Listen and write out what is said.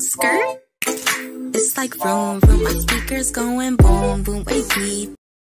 skirt. It's like room, room. My speakers going boom, boom, wake me